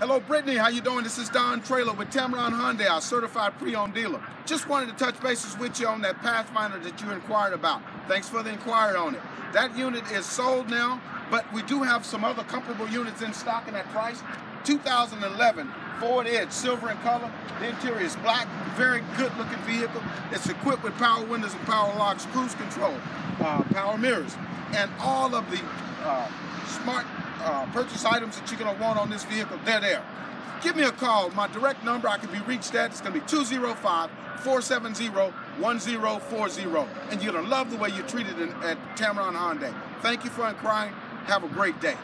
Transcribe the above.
Hello, Brittany. How you doing? This is Don Trailer with Tameron Hyundai, our certified pre-owned dealer. Just wanted to touch bases with you on that Pathfinder that you inquired about. Thanks for the inquiry on it. That unit is sold now, but we do have some other comparable units in stock in that price. 2011 Ford Edge, silver in color. The interior is black, very good looking vehicle. It's equipped with power windows and power locks, cruise control, uh, power mirrors, and all of the uh, smart uh, purchase items that you're going to want on this vehicle, they're there. Give me a call. My direct number, I can be reached at, it's going to be 205 470 1040. And you're going to love the way you're treated in, at Tameron Hyundai. Thank you for inquiring. Have a great day.